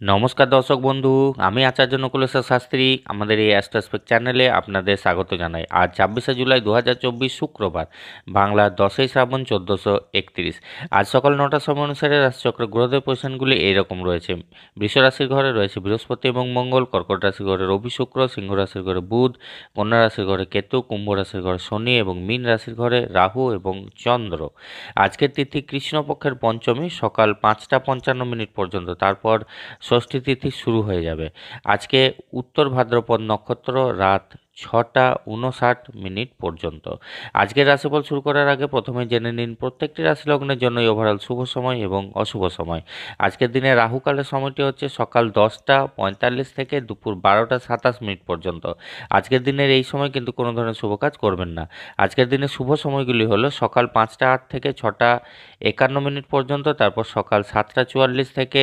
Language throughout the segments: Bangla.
নমস্কার দর্শক বন্ধু, আমি আচার্য নকুলেশ্বর শাস্ত্রী। আমাদের এই অ্যাস্ট্রাসপেক চ্যানেলে আপনাদের স্বাগত জানাই। আজ ছাব্বিশে জুলাই দু হাজার চব্বিশ শুক্রবার, বাংলার দশই শ্রাবণ চোদ্দোশো একত্রিশ। আজ সকাল নটার সময় অনুসারে রাশিচক্র গ্রহদের পজিশনগুলি এইরকম রয়েছে। বৃষ রাশির ঘরে রয়েছে বৃহস্পতি এবং মঙ্গল, কর্কট রাশির ঘরে রবি শুক্র, সিংহ রাশির ঘরে বুধ, কন্যা রাশির ঘরে কেতু, কুম্ভ রাশির ঘরে শনি এবং মীন রাশির ঘরে রাহু এবং চন্দ্র। আজকের তিথি কৃষ্ণপক্ষের পঞ্চমী, সকাল পাঁচটা পঞ্চান্ন মিনিট পর্যন্ত। তারপর ষষ্ঠী তিথি শুরু হয়ে যাবে। আজকে উত্তর ভাদ্রপদ নক্ষত্র রাত ছটা উনষাট মিনিট পর্যন্ত। আজকের রাশিফল শুরু করার আগে প্রথমে জেনে নিন প্রত্যেকটি রাশি লগ্নের জন্যই ওভারঅল শুভ সময় এবং অশুভ সময়। আজকের দিনে রাহুকালের সময়টি হচ্ছে সকাল দশটা পঁয়তাল্লিশ থেকে দুপুর বারোটা সাতাশ মিনিট পর্যন্ত। আজকের দিনের এই সময় কিন্তু কোনো ধরনের শুভ কাজ করবেন না। আজকের দিনে শুভ সময়গুলি হলো সকাল পাঁচটা আট থেকে ছটা একান্ন মিনিট পর্যন্ত, তারপর সকাল সাতটা চুয়াল্লিশ থেকে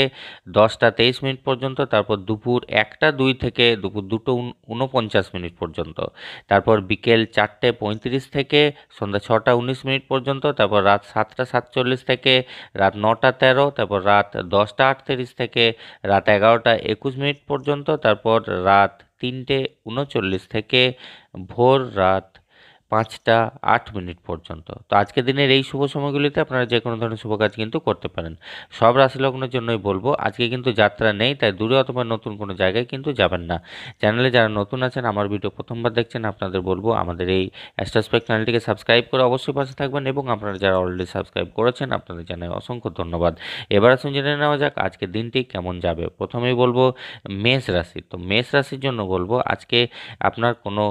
দশটা তেইশ মিনিট পর্যন্ত, তারপর দুপুর একটা দুই থেকে দুপুর দুটো উনপঞ্চাশ মিনিট পর্যন্ত। তারপর বিকেল চারটে পঁয়ত্রিশ থেকে সন্ধ্যা ছটা উনিশ মিনিট পর্যন্ত, তারপর রাত সাতটা সাতচল্লিশ থেকে রাত নটা তেরো, তারপর রাত দশটা আটত্রিশ থেকে রাত এগারোটা একুশ মিনিট পর্যন্ত, তারপর রাত তিনটে উনচল্লিশ থেকে ভোর রাত পাঁচটা আট মিনিট পর্যন্ত। তো আজকের দিনের এই শুভ সময়গুলিতে আপনারা যে কোনো ধরনের শুভ কাজ কিন্তু করতে পারেন। সব রাশি লগ্নের জন্যই বলব, আজকে কিন্তু যাত্রা নেই, তাই দূরে অথবা নতুন কোনো জায়গায় কিন্তু যাবেন না। চ্যানেলে যারা নতুন আছেন, আমার ভিডিও প্রথমবার দেখছেন, আপনাদের বলব আমাদের এই অ্যাস্ট্রাসপেক চ্যানেলটিকে সাবস্ক্রাইব করে অবশ্যই পাশে থাকবেন এবং আপনারা যারা অলরেডি সাবস্ক্রাইব করেছেন, আপনাদের জানাই অসংখ্য ধন্যবাদ। এবার আসুন জেনে নেওয়া যাক আজকের দিনটি কেমন যাবে। প্রথমেই বলব মেষ রাশি। তো মেষ রাশির জন্য বলব, আজকে আপনার কোনো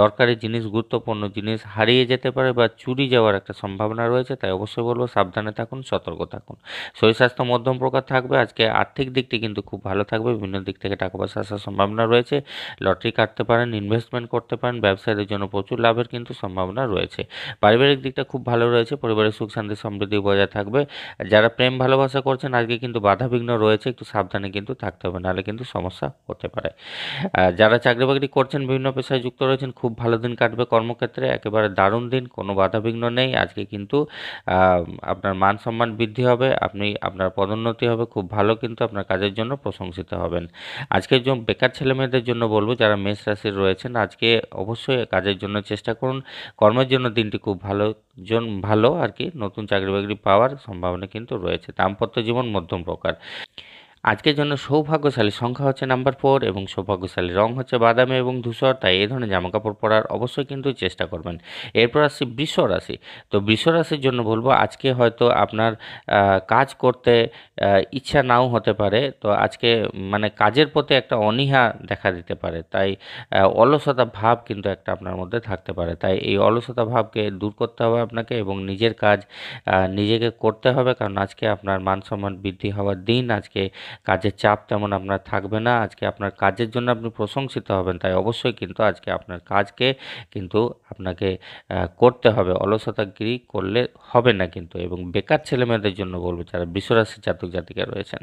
দরকারি জিনিস, গুরুত্বপূর্ণ জিনিস হারিয়ে যেতে পারে বা চুরি যাওয়ার একটা সম্ভাবনা রয়েছে, তাই অবশ্যই বলব সাবধানে থাকুন, সতর্ক থাকুন। শরীর স্বাস্থ্য মধ্যম প্রকার থাকবে, আজকে আর্থিক দিকটি কিন্তু খুব ভালো থাকবে, বিভিন্ন দিক থেকে টাকা পয়সা আসার সম্ভাবনা রয়েছে, লটারি কাটতে পারেন ইনভেস্টমেন্ট করতে পারেন, ব্যবসায়ীদের জন্য প্রচুর লাভের কিন্তু সম্ভাবনা রয়েছে। পারিবারিক দিকটা খুব ভালো রয়েছে, পরিবারের সুখ শান্তি সমৃদ্ধি বজায় থাকবে, যারা প্রেম ভালোবাসা করছেন, আজকে কিন্তু বাধাবিঘ্ন রয়েছে, একটু সাবধানে কিন্তু থাকতে হবে, নাহলে কিন্তু সমস্যা হতে পারে। যারা চাকরি বাকরি করছেন, বিভিন্ন পেশায় যুক্ত রয়েছেন খুব ভালো দিন কাটবে কর্মক্ষেত্রে, একেবারে দারুণ দিন, কোনো বাধাবিঘ্ন নেই। আজকে কিন্তু আপনার মান সম্মান বৃদ্ধি হবে, আপনি, আপনার পদোন্নতি হবে, খুব ভালো কিন্তু আপনার কাজের জন্য প্রশংসিত হবেন। আজকের জন্য বেকার ছেলে মেয়েদের জন্য বলব, যারা মেষ রাশির রয়েছেন, আজকে অবশ্যই কাজের জন্য চেষ্টা করুন, কর্মের জন্য দিনটি খুব ভালো, জন, ভালো আর কি, নতুন চাকরি বাকরি পাওয়ার সম্ভাবনা কিন্তু রয়েছে, দাম্পত্য জীবন মধ্যম প্রকার। আজকের জন্য সৌভাগ্যশালী সংখ্যা হচ্ছে নাম্বার ফোর এবং সৌভাগ্যশালী রং হচ্ছে বাদামি এবং ধূসর, তাই এই ধরনের জামাকাপড় পরার অবশ্যই কিন্তু চেষ্টা করবেন। এরপর আসছি বৃষ রাশি। তো বৃষ রাশির জন্য বলব, আজকে হয়তো আপনার কাজ করতে ইচ্ছা নাও হতে পারে। তো আজকে মানে কাজের প্রতি একটা অনীহা দেখা দিতে পারে। তাই অলসতা ভাব কিন্তু একটা আপনার মধ্যে থাকতে পারে। তাই এই অলসতা ভাবকে দূর করতে হবে আপনাকে এবং নিজের কাজ নিজেকে করতে হবে। কারণ আজকে আপনার মান সম্মান বৃদ্ধি হওয়ার দিন, আজকে কাজের চাপ তেমন আপনার থাকবে না। আজকে আপনার কাজের জন্য আপনি প্রশংসিত হবেন, তাই অবশ্যই কিন্তু আজকে আপনার কাজকে কিন্তু আপনাকে করতে হবে। অলসতাগিরি করলে হবে না কিন্তু এবং বেকার ছেলেমেয়েদের জন্য বলব, যারা বিশ্বরাশির জাতক জাতিকা রয়েছেন,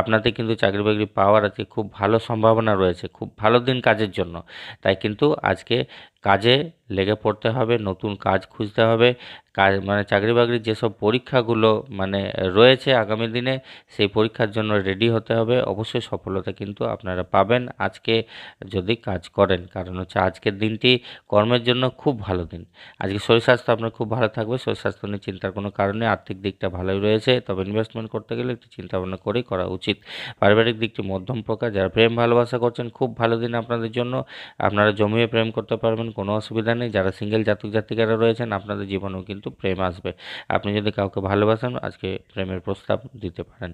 আপনাদের কিন্তু চাকরি বাকরি পাওয়ার আজকে খুব ভালো সম্ভাবনা রয়েছে, খুব ভালো দিন কাজের জন্য। তাই কিন্তু আজকে কাজে লেগে পড়তে হবে, নতুন কাজ খুঁজতে হবে। কাজ মানে চাকরি বাকরির যেসব পরীক্ষাগুলো মানে রয়েছে আগামী দিনে, সেই পরীক্ষার জন্য রেডি হতে হবে। অবশ্যই সফলতা কিন্তু আপনারা পাবেন আজকে যদি কাজ করেন। কারণ হচ্ছে আজকের দিনটি কর্মের জন্য খুব ভালো দিন। আজকে শরীর স্বাস্থ্য আপনার খুব ভালো থাকবে। শরীর স্বাস্থ্য নিয়ে চিন্তার কোনো কারণে আর্থিক দিকটা ভালোই রয়েছে। তবে ইনভেস্টমেন্ট করতে গেলে একটু চিন্তা ভাবনা করেই করা উচিত। পারিবারিক দিকটি মধ্যম প্রকার। যারা প্রেম ভালোবাসা করছেন, খুব ভালো দিন আপনাদের জন্য। আপনারা জমিয়ে প্রেম করতে পারবেন। কোনো অসুবিধা নেই। যারা সিঙ্গেল জাতক জাতিকারা রয়েছেন, আপনাদের জীবনেও কিন্তু প্রেম আসবে। আপনি যদি কাউকে ভালোবাসেন, আজকে প্রেমের প্রস্তাব দিতে পারেন।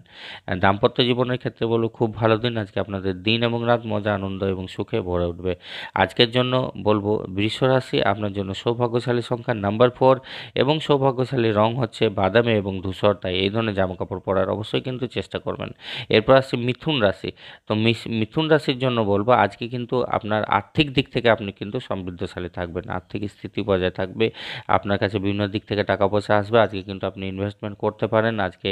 দাম্পত্য জীবনের ক্ষেত্রে বলব খুব ভালো দিন। আজকে আপনাদের দিন এবং রাত মজা, আনন্দ এবং সুখে ভরে উঠবে। আজকের জন্য বলব বৃষ রাশি আপনার জন্য সৌভাগ্যশালী সংখ্যা নাম্বার ফোর এবং সৌভাগ্যশালী রং হচ্ছে বাদামি এবং ধূসর। তাই এই ধরনের জামাকাপড় পরার অবশ্যই কিন্তু চেষ্টা করবেন। এরপর আসছে মিথুন রাশি। তো মিথুন রাশির জন্য বলব, আজকে কিন্তু আপনার আর্থিক দিক থেকে আপনি কিন্তু সমৃদ্ধ সৌভাগ্যশালী থাকবেন, আর্থিক স্থিতি বজায় থাকবে, আপনার কাছে বিভিন্ন দিক থেকে টাকা পয়সা আসবে, আজকে কিন্তু আপনি ইনভেস্টমেন্ট করতে পারেন, আজকে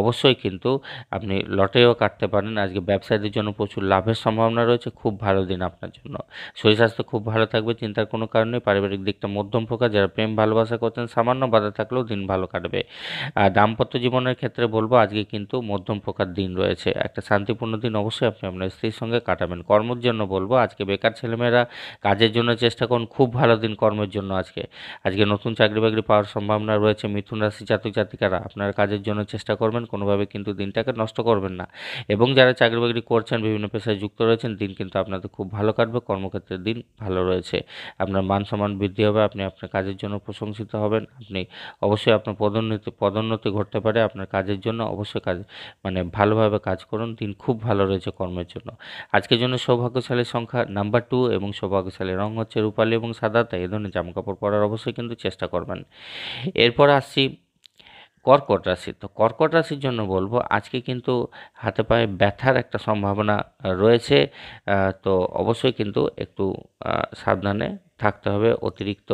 অবশ্যই কিন্তু আপনি লটেও কাটতে পারেন, আজকে ব্যবসায়ীদের জন্য প্রচুর লাভের সম্ভাবনা রয়েছে, খুব ভালো দিন আপনার জন্য। শরীর স্বাস্থ্য খুব ভালো থাকবে, চিন্তার কোনো কারণ নেই, পারিবারিক দিকটা মধ্যম প্রকার যারা প্রেম ভালোবাসা করছেন, সামান্য বাধা থাকলেও দিন ভালো কাটবে। দাম্পত্য জীবনের ক্ষেত্রে বলব, আজকে কিন্তু মধ্যম প্রকার দিন রয়েছে, একটা শান্তিপূর্ণ দিন অবশ্যই আপনি আপনার স্ত্রীর সঙ্গে কাটাবেন, কর্মের জন্য বলব, আজকে বেকার ছেলেমেয়েরা কাজের জন্য চেষ্টা করুন, খুব ভালো দিন কর্মের জন্য আজকে। আজকে নতুন চাকরি বাকরি পাওয়ার সম্ভাবনা রয়েছে, মিথুন রাশি জাতক জাতিকারা। আপনার কাজের জন্য চেষ্টা করবেন, কোনোভাবে কিন্তু দিনটাকে নষ্ট করবেন না। এবং যারা চাকরি বাকরি করছেন, বিভিন্ন পেশায় যুক্ত রয়েছেন, দিন কিন্তু আপনাদের খুব ভালো কাটবে, কর্মক্ষেত্রের দিন ভালো রয়েছে। আপনার মান সম্মান বৃদ্ধি হবে, আপনি আপনার কাজের জন্য প্রশংসিত হবেন, আপনি অবশ্যই আপনার পদোন্নতি পদোন্নতি ঘটতে পারে, আপনার কাজের জন্য অবশ্যই কাজ মানে ভালোভাবে কাজ করুন, দিন খুব ভালো রয়েছে কর্মের জন্য। আজকের জন্য সৌভাগ্যশালী সংখ্যা নাম্বার টু এবং সৌভাগ্যশালী রং হচ্ছে রূপালী এবং সাদা তাই এই ধরনের জামাকাপড় পরার অবশ্যই কিন্তু চেষ্টা করবেন। এরপর আসছি কর্কট রাশি। তো কর্কট রাশির জন্য বলব, আজকে কিন্তু হাতে পায়ে ব্যথার একটা সম্ভাবনা রয়েছে তো অবশ্যই কিন্তু একটু সাবধানে থাকতে হবে। অতিরিক্ত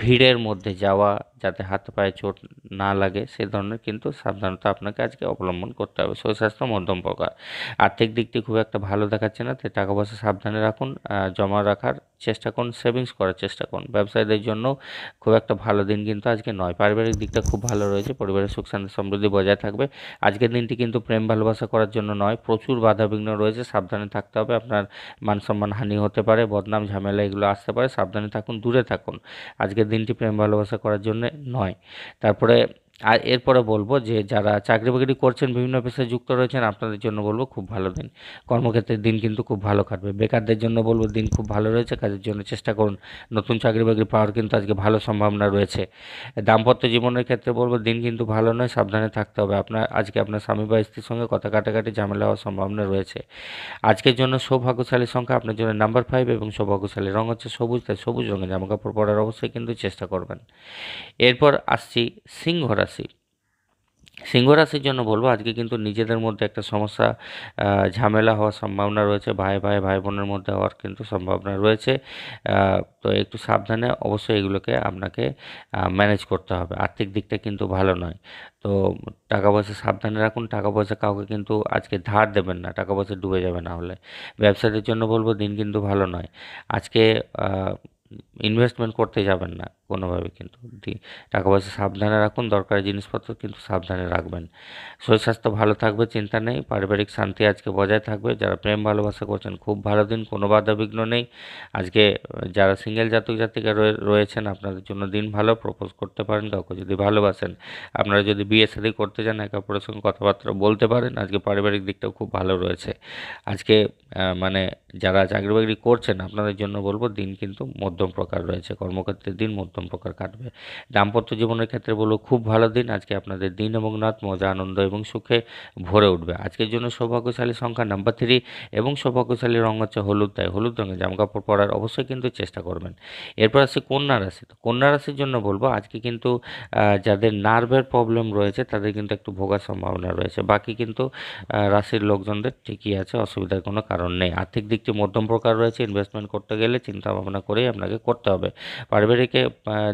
ভিড়ের মধ্যে যাওয়া যাতে হাতে পায়ে চোট না লাগে, সে ধরনের কিন্তু সাবধানতা আপনাকে আজকে অবলম্বন করতে হবে। স্বাস্থ্য মধ্যম প্রকার। আর্থিক দিকটি খুব একটা ভালো দেখাচ্ছে না, তাই টাকা পয়সা সাবধানে রাখুন জমা রাখার চেষ্টা করুন সেভিংস করার চেষ্টা করুন। ব্যবসায়ীদের জন্য খুব একটা ভালো দিন কিন্তু আজকে নয়। পারিবারিক দিকটা খুব ভালো রয়েছে, পরিবারের সুখ শান্তি সমৃদ্ধি বজায় থাকবে। আজকের দিনটি কিন্তু প্রেম ভালোবাসা করার জন্য নয়, প্রচুর বাধাবিঘ্ন রয়েছে। সাবধানে থাকতে হবে, আপনার মান সম্মান হানি হতে পারে, বদনাম, ঝামেলা এগুলো আসতে পারে। সাবধানে থাকুন, দূরে থাকুন। আজকের দিনটি প্রেম ভালোবাসা করার জন্য নয়। তারপরে আর এরপরে বলব যে যারা চাকরি বাকরি করছেন, বিভিন্ন পেশায় যুক্ত রয়েছেন, আপনাদের জন্য বলব খুব ভালো দিন। কর্মক্ষেত্রের দিন কিন্তু খুব ভালো কাটবে। বেকারদের জন্য বলব দিন খুব ভালো রয়েছে। কাজের জন্য চেষ্টা করুন। নতুন চাকরি বাকরি পাওয়ার কিন্তু আজকে ভালো সম্ভাবনা রয়েছে। দাম্পত্য জীবনের ক্ষেত্রে বলব দিন কিন্তু ভালো নয়, সাবধানে থাকতে হবে। আপনার, আজকে আপনার স্বামী বা স্ত্রীর সঙ্গে কথা কাটাকাটি ঝামেলা হওয়ার সম্ভাবনা রয়েছে। আজকের জন্য সৌভাগ্যশালী সংখ্যা, আপনার জন্য নাম্বার ফাইভ এবং সৌভাগ্যশালী রঙ হচ্ছে সবুজ, তাই সবুজ রঙের জামাকাপড় পরার অবশ্যই কিন্তু চেষ্টা করবেন। এরপর আসছি সিংহ রাশি সিংহ রাশির জন্য বলব, আজকে কিন্তু নিজেদের মধ্যে একটা সমস্যা ঝামেলা হওয়ার সম্ভাবনা রয়েছে, ভাই ভাই ভাই বোনের মধ্যে হওয়ার কিন্তু সম্ভাবনা রয়েছে। তো একটু সাবধানে অবশ্যই এগুলোকে আপনাকে ম্যানেজ করতে হবে। আর্থিক দিকটা কিন্তু ভালো নয়। তো টাকা পয়সা সাবধানে রাখুন, টাকা পয়সা কাউকে কিন্তু আজকে ধার দেবেন না, টাকা পয়সা ডুবে যাবে না হলে। ব্যবসাদের জন্য বলব, দিন কিন্তু ভালো নয়। আজকে ইনভেস্টমেন্ট করতে যাবেন না কোনোভাবে কিন্তু। টাকা পয়সা সাবধানে রাখুন, দরকারি জিনিসপত্র কিন্তু সাবধানে রাখবেন। শরীর স্বাস্থ্য ভালো থাকবে, চিন্তা নেই, পারিবারিক শান্তি আজকে বজায় থাকবে। যারা প্রেম ভালোবাসা করছেন, খুব ভালো দিন, কোনো বাধা বিঘ্ন নেই। আজকে যারা সিঙ্গেল জাতক জাতিকা রয়ে- রয়েছেন, আপনাদের জন্য দিন ভালো প্রপোজ করতে পারেন, কাউকে যদি ভালোবাসেন। আপনারা যদি বিয়ে শাদী করতে চান একে অপরের সঙ্গে কথাবার্তা বলতে পারেন, আজকে পারিবারিক দিকটাও খুব ভালো রয়েছে। আজকে মানে যারা চাকরি বাকরি করছেন, আপনাদের জন্য বলব, দিন কিন্তু মধ্যম প্রকার রয়েছে, কর্মক্ষেত্রের দিন মধ্যম প্রকার কাটবে। দাম্পত্য জীবনের ক্ষেত্রে বলব খুব ভালো দিন, আজকে আপনাদের দিন এবং রাত মজা, আনন্দ এবং সুখে ভরে উঠবে। আজকের জন্য সৌভাগ্যশালী সংখ্যা নাম্বার থ্রি এবং সৌভাগ্যশালী রঙ হচ্ছে হলুদ, তাই হলুদ রঙের জামাকাপড় পরার অবশ্যই কিন্তু চেষ্টা করবেন। এরপর আছে কন্যা রাশি। কন্যা রাশির জন্য বলব, আজকে কিন্তু যাদের নার্ভের প্রবলেম রয়েছে, তাদের কিন্তু একটু ভোগার সম্ভাবনা রয়েছে। বাকি কিন্তু রাশির লোকজনদের ঠিকই আছে, অসুবিধার কোনো কারণ নেই। আর্থিক দিকটি মধ্যম প্রকার রয়েছে ইনভেস্টমেন্ট করতে গেলে চিন্তা ভাবনা করেই আপনাকে করতে হবে। পারিবারিক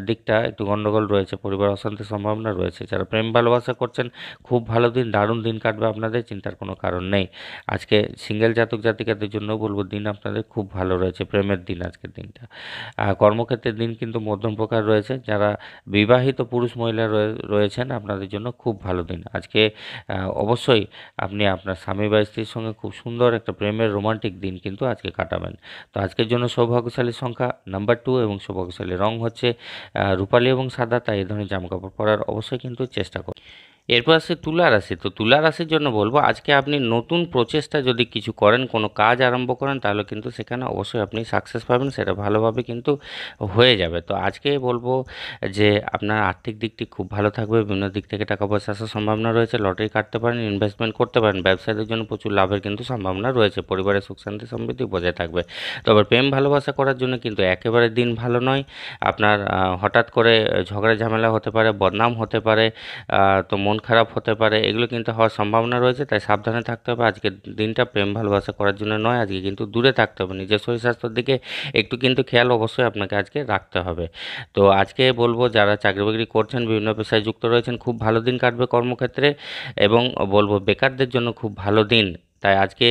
দিকটা একটু গণ্ডগোল রয়েছে, পরিবার অশান্তির সম্ভাবনা রয়েছে। যারা প্রেম ভালোবাসা করছেন, খুব ভালো দিন, দারুণ দিন কাটবে আপনাদের, চিন্তার কোনো কারণ নেই। আজকে সিঙ্গেল জাতক জাতিকাদের জন্য বলব, দিন আপনাদের খুব ভালো রয়েছে, প্রেমের দিন আজকের দিনটা। কর্মক্ষেত্রের দিন কিন্তু মধ্যম প্রকার রয়েছে। যারা বিবাহিত পুরুষ মহিলা রয়ে- রয়েছেন, আপনাদের জন্য খুব ভালো দিন। আজকে অবশ্যই আপনি আপনার স্বামী বা স্ত্রীর সঙ্গে খুব সুন্দর একটা প্রেমের রোমান্টিক দিন কিন্তু আজকে কাটাবেন। তো আজকের জন্য সৌভাগ্যশালী সংখ্যা নাম্বার টু এবং সৌভাগ্যশালী। রং হচ্ছে রূপালী এবং সাদা, তাই এই ধরনের জামাকাপড় পরার অবশ্যই কিন্তু চেষ্টা করুন। এরপর আছে তুলা রাশি। তো তুলা রাশির জন্য বলব, আজকে আপনি নতুন প্রচেষ্টা যদি কিছু করেন, কোনো কাজ আরম্ভ করেন, তাহলে কিন্তু সেখানে অবশ্যই আপনি সাকসেস পাবেন, সেটা ভালোভাবে কিন্তু হয়ে যাবে। তো আজকে বলব যে, আপনার আর্থিক দিকটি খুব ভালো থাকবে, বিভিন্ন দিক থেকে টাকা পয়সা আসার সম্ভাবনা রয়েছে, লটারি কাটতে পারেন ইনভেস্টমেন্ট করতে পারেন, ব্যবসায়ীদের জন্য প্রচুর লাভের কিন্তু সম্ভাবনা রয়েছে, পরিবারের সুখ শান্তি সমৃদ্ধি বজায় থাকবে। তবে প্রেম ভালোবাসা করার জন্য কিন্তু একেবারে দিন ভালো নয়। আপনার হঠাৎ করে ঝগড়া ঝামেলা হতে পারে, বদনাম হতে পারে তো মন খারাপ হতে পারে, এগুলো কিন্তু হওয়ার সম্ভাবনা রয়েছে, তাই সাবধানে থাকতে হবে। আজকের দিনটা প্রেম ভালোবাসা করার জন্য নয়, আজকে কিন্তু দূরে থাকতে হবে। নিজের শরীর স্বাস্থ্যের দিকে একটু কিন্তু খেয়াল অবশ্যই আপনাকে আজকে রাখতে হবে। তো আজকে বলব, যারা চাকরি বাকরি করছেন, বিভিন্ন পেশায় যুক্ত রয়েছেন, খুব ভালো দিন কাটবে কর্মক্ষেত্রে এবং বলব, বেকারদের জন্য খুব ভালো দিন। তাই আজকে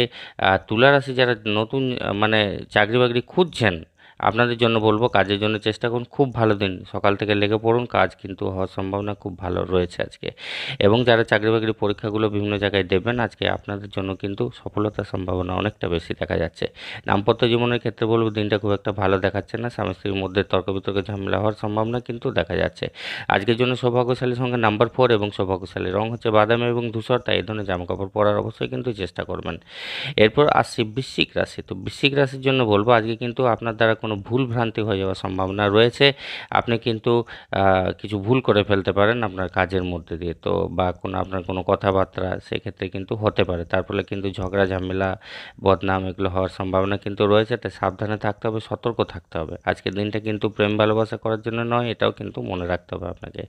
তুলা রাশি যারা নতুন মানে চাকরি বাকরি খুঁজছেন আপনাদের জন্য বলব, কাজের জন্য চেষ্টা করুন। খুব ভালো দিন। সকাল থেকে লেগে পড়ুন, কাজ কিন্তু হওয়ার সম্ভাবনা খুব ভালো রয়েছে আজকে। এবং যারা চাকরি বাকরি পরীক্ষাগুলো বিভিন্ন জায়গায় দেবেন, আজকে আপনাদের জন্য কিন্তু সফলতার সম্ভাবনা অনেকটা বেশি দেখা যাচ্ছে। দাম্পত্য জীবনের ক্ষেত্রে বলব, দিনটা খুব একটা ভালো দেখাচ্ছে না। স্বামী স্ত্রীর মধ্যে তর্ক বিতর্কে ঝামেলা হওয়ার সম্ভাবনা কিন্তু দেখা যাচ্ছে। আজকের জন্য সৌভাগ্যশালী সংখ্যা নাম্বার ফোর এবং সৌভাগ্যশালী রং হচ্ছে বাদামি এবং ধূসর, তাই এই ধরনের জামাকাপড় পরার অবশ্যই কিন্তু চেষ্টা করবেন। এরপর আসছি বৃশ্চিক রাশি। তো বৃশ্চিক রাশির জন্য বলব, আজকে কিন্তু আপনার দ্বারা কোনো ভুল ভ্রান্তি হয়ে যাওয়ার সম্ভাবনা রয়েছে। আপনি কিন্তু কিছু ভুল করে ফেলতে পারেন আপনার কাজের মধ্যে দিয়ে। তো, বা কোনো, আপনার কোনো কথাবার্তা সেক্ষেত্রে কিন্তু হতে পারে। তার ফলে কিন্তু ঝগড়া, ঝামেলা, বদনাম এগুলো হওয়ার সম্ভাবনা কিন্তু রয়েছে। তাই সাবধানে থাকতে হবে, সতর্ক থাকতে হবে। আজকের দিনটা কিন্তু প্রেম ভালোবাসা করার জন্য নয়, এটাও কিন্তু মনে রাখতে হবে আপনাকে।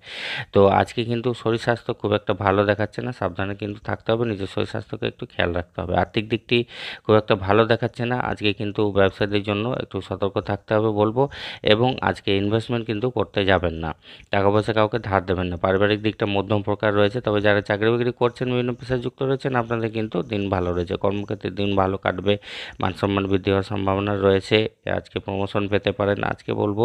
তো, আজকে কিন্তু শরীর স্বাস্থ্য খুব একটা ভালো দেখাচ্ছে না, সাবধানে কিন্তু থাকতে হবে, নিজের শরীর স্বাস্থ্যকে একটু খেয়াল রাখতে হবে। আর্থিক দিকটি খুব একটা ভালো দেখাচ্ছে না, আজকে কিন্তু ব্যবসায়ীদের জন্য একটু সতর্ক থাকতে হবে বলব এবং আজকে ইনভেস্টমেন্ট কিন্তু করতে যাবেন না। টাকা পয়সা কাউকে ধার দেবেন না। পারিবারিক দিকটা মধ্যম প্রকার রয়েছে। তবে যারা চাকরি বাকরি করছেন, বিভিন্ন পেশায় যুক্ত রয়েছেন, আপনাদের কিন্তু দিন ভালো রয়েছে। কর্মক্ষেত্রে দিন ভালো কাটবে। মান সম্মান বৃদ্ধি হওয়ার সম্ভাবনা রয়েছে। আজকে প্রমোশন পেতে পারেন। আজকে বলব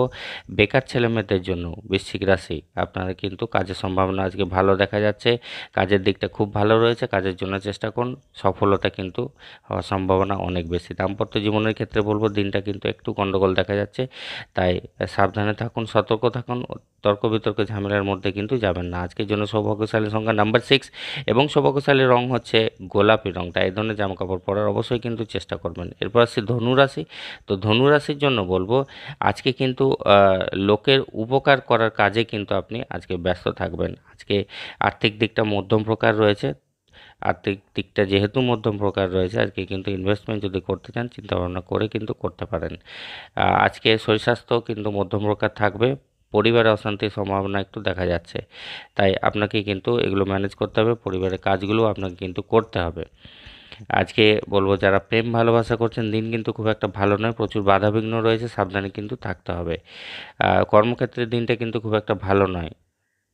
বেকার ছেলেমেয়েদের জন্য বৃশ্চিক রাশি। আপনারা কিন্তু কাজের সম্ভাবনা আজকে ভালো দেখা যাচ্ছে। কাজের দিকটা খুব ভালো রয়েছে। কাজের জন্য চেষ্টা করুন। সফলতা কিন্তু হওয়ার সম্ভাবনা অনেক বেশি। দাম্পত্য জীবনের ক্ষেত্রে বলব দিনটা কিন্তু একটু গণ্ডগোল দেখা যাচ্ছে। তাই সাবধানে থাকুন, সতর্ক থাকুন, তর্ক বিতর্ক, ঝামেলার মধ্যে কিন্তু যাবেন না। আজকের জন্য সৌভাগ্যশালী সংখ্যা নাম্বার সিক্স এবং সৌভাগ্যশালী রং হচ্ছে গোলাপি রং। তাই এই ধরনের জামাকাপড় পরার অবশ্যই কিন্তু চেষ্টা করবেন। এরপর আসছি ধনুরাশি। তো ধনুরাশির জন্য বলব, আজকে কিন্তু লোকের উপকার করার কাজে কিন্তু আপনি আজকে ব্যস্ত থাকবেন। আজকে আর্থিক দিকটা মধ্যম প্রকার রয়েছে। আর্থিক দিকটা যেহেতু মধ্যম প্রকার রয়েছে, আজকে কিন্তু ইনভেস্টমেন্ট যদি করতে চান, চিন্তাভাবনা করে কিন্তু করতে পারেন। আজকে শরীর স্বাস্থ্য কিন্তু মধ্যম প্রকার থাকবে, পরিবারে অশান্তির সম্ভাবনা একটু দেখা যাচ্ছে। তাই আপনাকে কিন্তু এগুলো ম্যানেজ করতে হবে, পরিবারের কাজগুলো আপনাকে কিন্তু করতে হবে। আজকে বলব যারা প্রেম ভালোবাসা করছেন, দিন কিন্তু খুব একটা ভালো নয়, প্রচুর বাধাবিঘ্ন রয়েছে, সাবধানে কিন্তু থাকতে হবে। কর্মক্ষেত্রের দিনটা কিন্তু খুব একটা ভালো নয়।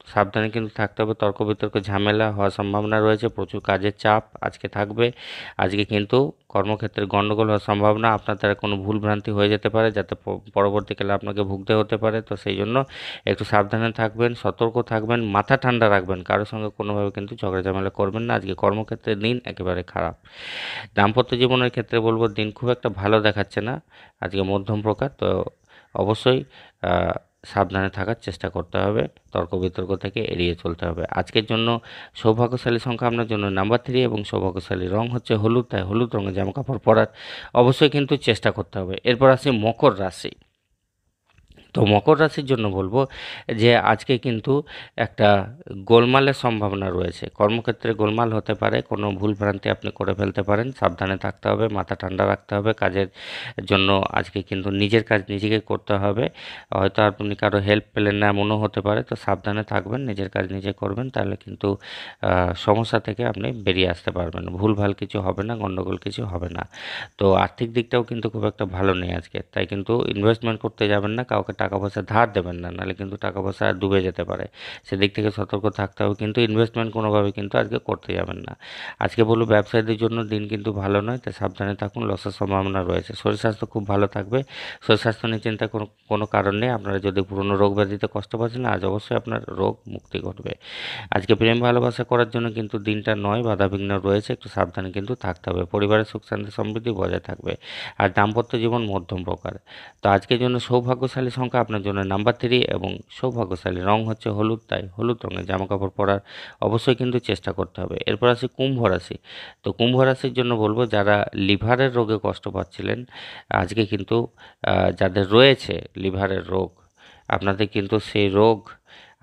সাবধানে কিন্তু থাকতে হবে। তর্ক বিতর্ক, ঝামেলা হওয়ার সম্ভাবনা রয়েছে, প্রচুর কাজের চাপ আজকে থাকবে। আজকে কিন্তু কর্মক্ষেত্রে গণ্ডগোল হওয়ার সম্ভাবনা, আপনার দ্বারা কোনো ভুল ভ্রান্তি হয়ে যেতে পারে, যাতে পরবর্তীকালে আপনাকে ভুগতে হতে পারে। তো সেই জন্য একটু সাবধানে থাকবেন, সতর্ক থাকবেন, মাথা ঠান্ডা রাখবেন। কারোর সঙ্গে কোনোভাবে কিন্তু ঝগড়া ঝামেলা করবেন না। আজকে কর্মক্ষেত্রে দিন একেবারে খারাপ। দাম্পত্য জীবনের ক্ষেত্রে বলব, দিন খুব একটা ভালো দেখাচ্ছে না। আজকে মধ্যম প্রকার, তো অবশ্যই সাবধানে থাকার চেষ্টা করতে হবে তর্ক বিতর্ক থেকে এড়িয়ে চলতে হবে। আজকের জন্য সৌভাগ্যশালী সংখ্যা আপনার জন্য নাম্বার থ্রি এবং সৌভাগ্যশালী রং হচ্ছে হলুদ, তাই হলুদ রঙের জামা কাপড় পরার অবশ্যই কিন্তু চেষ্টা করতে হবে। এরপর আসি মকর রাশি। তো মকর রাশির জন্য বলব যে আজকে কিন্তু একটা গোলমালের সম্ভাবনা রয়েছে। কর্মক্ষেত্রে গোলমাল হতে পারে, কোনো ভুল ভ্রান্তি আপনি করে ফেলতে পারেন, সাবধানে থাকতে হবে, মাথা ঠান্ডা রাখতে হবে, কাজের জন্য আজকে কিন্তু নিজের কাজ নিজেকে করতে হবে। হয়তো আপনি কারও হেল্প পেলেন না, এমনও হতে পারে, তো সাবধানে থাকবেন, নিজের কাজ নিজে করবেন, তাহলে কিন্তু সমস্যা থেকে আপনি বেরিয়ে আসতে পারবেন। ভুলভাল কিছু হবে না গণ্ডগোল কিছু হবে না। তো আর্থিক দিকটাও কিন্তু খুব একটা ভালো নেই আজকে, তাই কিন্তু ইনভেস্টমেন্ট করতে যাবেন না, কাউকে টাকা পয়সা ধার দেবেন না, নাহলে কিন্তু টাকা পয়সা ডুবে যেতে পারে। সেদিক থেকে সতর্ক থাকতে হবে, কিন্তু ইনভেস্টমেন্ট কোনোভাবে কিন্তু আজকে করতে যাবেন না। আজকে বলব ব্যবসায়ীদের জন্য দিন কিন্তু ভালো নয়, তাই সাবধানে থাকুন, লসের সম্ভাবনা রয়েছে। শরীর স্বাস্থ্য খুব ভালো থাকবে। শরীর স্বাস্থ্য নিয়ে চিন্তা কোনো কোনো কারণ নেই। আপনারা যদি পুরনো রোগ ব্যাধিতে কষ্ট পাচ্ছেন, আজ অবশ্যই আপনার রোগ মুক্তি ঘটবে। আজকে প্রেম ভালোবাসা করার জন্য কিন্তু দিনটা নয়, বাধাবিঘ্ন রয়েছে, একটু সাবধানে কিন্তু থাকতে হবে। পরিবারের সুখ শান্তি সমৃদ্ধি বজায় থাকবে। আর দাম্পত্য জীবন মধ্যম প্রকার। তো আজকের জন্য সৌভাগ্যশালী সংখ্যা আপনার জন্য নাম্বার থ্রি এবং সৌভাগ্যশালী রং হচ্ছে হলুদ, তাই হলুদ রঙের জামাকাপড় পরার অবশ্যই কিন্তু চেষ্টা করতে হবে। এরপর আসি কুম্ভ রাশি। তো কুম্ভ রাশির জন্য বলব, যারা লিভারের রোগে কষ্ট পাচ্ছিলেন, আজকে কিন্তু যাদের রয়েছে লিভারের রোগ, আপনাদের কিন্তু সেই রোগ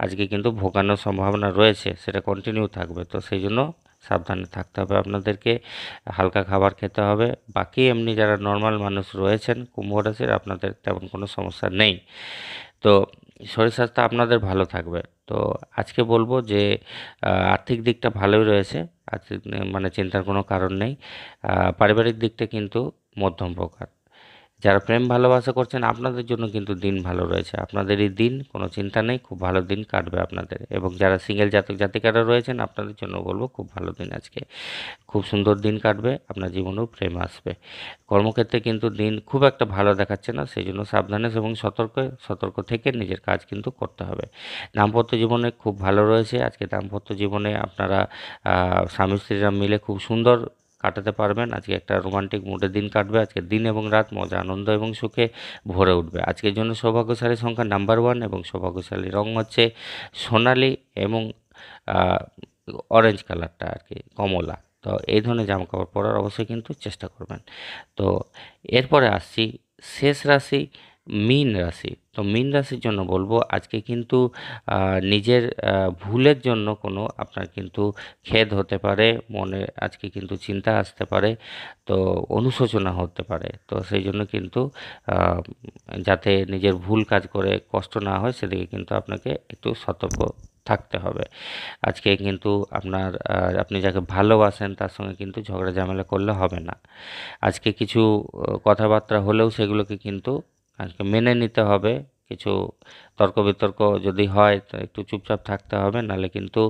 আজকে কিন্তু ভোগানোর সম্ভাবনা রয়েছে, সেটা কন্টিনিউ থাকবে। তো সেই জন্য সাবধানে থাকতে হবে। আপনাদেরকে হালকা খাবার খেতে হবে। বাকি এমনি যারা নর্মাল মানুষ রয়েছেন কুম্ভ রাশির, আপনাদের তেমন কোনো সমস্যা নেই। তো শরীর স্বাস্থ্য আপনাদের ভালো থাকবে। তো আজকে বলব যে আর্থিক দিকটা ভালোই রয়েছে। আর্থিক মানে চিন্তার কোনো কারণ নেই। পারিবারিক দিকটা কিন্তু মধ্যম প্রকার। যারা প্রেম ভালোবাসা করছেন, আপনাদের জন্য কিন্তু দিন ভালো রয়েছে। আপনাদের এই দিন, কোনো চিন্তা নেই, খুব ভালো দিন কাটবে আপনাদের। এবং যারা সিঙ্গেল জাতক জাতিকারা রয়েছেন, আপনাদের জন্য বলব খুব ভালো দিন আজকে। খুব সুন্দর দিন কাটবে, আপনার জীবনেও প্রেম আসবে। কর্মক্ষেত্রে কিন্তু দিন খুব একটা ভালো দেখাচ্ছে না সেই জন্য সাবধানে এবং সতর্ক সতর্ক থেকে নিজের কাজ কিন্তু করতে হবে। দাম্পত্য জীবনে খুব ভালো রয়েছে। আজকে দাম্পত্য জীবনে আপনারা স্বামী স্ত্রীরা মিলে খুব সুন্দর কাটাতে পারবেন। আজকে একটা রোমান্টিক মুডে দিন কাটবে। আজকে দিন এবং রাত মজা, আনন্দ এবং সুখে ভরে উঠবে। আজকের জন্য সৌভাগ্যশালী সংখ্যা নাম্বার ওয়ান এবং সৌভাগ্যশালী রং হচ্ছে সোনালি এবং অরেঞ্জ কালারটা আর কি, কমলা। তো এই ধরনের জামা কাপড় পরার অবশ্যই কিন্তু চেষ্টা করবেন। তো এরপরে আসছি শেষ রাশি, মীন রাশি। তো মীন রাশির জন্য বলব, আজকে কিন্তু নিজের ভুলের জন্য কোনো আপনার কিন্তু খেদ হতে পারে, মনে আজকে কিন্তু চিন্তা আসতে পারে, তো অনুশোচনা হতে পারে। তো সেই জন্য কিন্তু যাতে নিজের ভুল কাজ করে কষ্ট না হয়, সেদিকে কিন্তু আপনাকে একটু সতর্ক থাকতে হবে। আজকে কিন্তু আপনার আপনি যাকে ভালোবাসেন, তার সঙ্গে কিন্তু ঝগড়া ঝামেলা করলে হবে না। আজকে কিছু কথাবার্তা হলেও সেগুলোকে কিন্তু আজকে মেনে নিতে হবে। কিছু তর্ক বিতর্ক যদি হয় একটু চুপচাপ থাকতে হবে নাহলে কিন্তু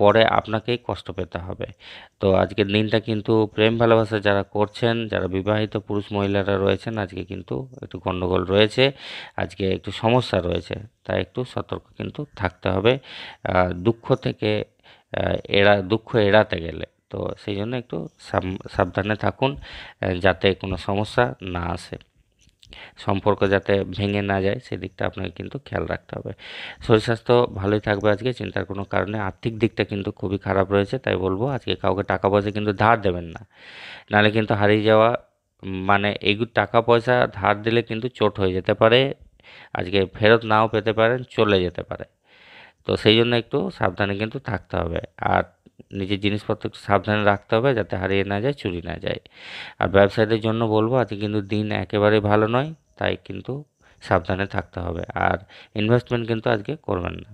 পরে আপনাকেই কষ্ট পেতে হবে। তো আজকের দিনটা কিন্তু প্রেম ভালোবাসা যারা করছেন, যারা বিবাহিত পুরুষ মহিলারা রয়েছেন, আজকে কিন্তু একটু গণ্ডগোল রয়েছে, আজকে একটু সমস্যা রয়েছে, তাই একটু সতর্ক কিন্তু থাকতে হবে। দুঃখ থেকে এড়া, দুঃখ এড়াতে গেলে, তো সেই জন্য একটু সাবধানে থাকুন যাতে কোনো সমস্যা না আসে। সম্পর্ক যাতে ভেঙে না যায়, সেদিকটা আপনাকে কিন্তু খেয়াল রাখতে হবে। শরীর স্বাস্থ্য ভালোই থাকবে আজকে, চিন্তার কোনো কারণে। আর্থিক দিকটা কিন্তু খুবই খারাপ রয়েছে, তাই বলব আজকে কাউকে টাকা পয়সা কিন্তু ধার দেবেন না। নাহলে কিন্তু হারিয়ে যাওয়া মানে এই টাকা পয়সা ধার দিলে কিন্তু চোট হয়ে যেতে পারে, আজকে ফেরত নাও পেতে পারেন, চলে যেতে পারে। তো সেই জন্য একটু সাবধানে কিন্তু থাকতে হবে। আর নিজের জিনিসপত্র একটু সাবধানে রাখতে হবে যাতে হারিয়ে না যায়, চুরি না যায়। আর ব্যবসায়ীদের জন্য বলব, আজকে কিন্তু দিন একেবারে ভালো নয়, তাই কিন্তু সাবধানে থাকতে হবে। আর ইনভেস্টমেন্ট কিন্তু আজকে করবেন না।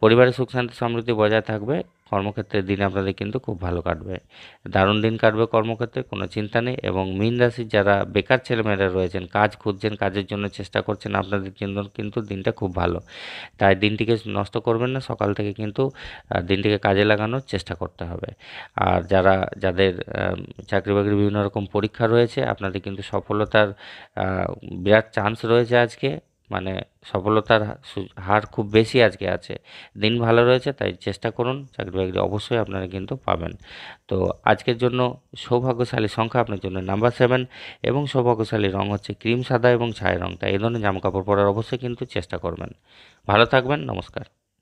পরিবারের সুখ শান্তি, সমৃদ্ধি বজায় থাকবে। কর্মক্ষেত্রের দিন আপনাদের কিন্তু খুব ভালো কাটবে। দারুণ দিন কাটবে কর্মক্ষেত্রে, কোনো চিন্তা নেই। এবং মীন রাশির যারা বেকার ছেলেমেয়েরা রয়েছেন, কাজ খুঁজছেন, কাজের জন্য চেষ্টা করছেন, আপনাদের জন্য কিন্তু দিনটা খুব ভালো। তাই দিনটিকে নষ্ট করবেন না, সকাল থেকে কিন্তু দিনটিকে কাজে লাগানোর চেষ্টা করতে হবে। আর যারা, যাদের চাকরি বাকরি বিভিন্ন রকম পরীক্ষা রয়েছে, আপনাদের কিন্তু সফলতার বিরাট চান্স রয়েছে আজকে। মানে সফলতার হার খুব বেশি আজকে আছে। দিন ভালো রয়েছে, তাই চেষ্টা করুন, চাকরি বাকরি অবশ্যই আপনারা কিন্তু পাবেন। তো আজকের জন্য সৌভাগ্যশালী সংখ্যা আপনার জন্য নাম্বার সেভেন এবং সৌভাগ্যশালী রং হচ্ছে ক্রিম সাদা এবং ছায় রং, তাই এই ধরনের জামাকাপড় পরার অবশ্যই কিন্তু চেষ্টা করবেন। ভালো থাকবেন, নমস্কার।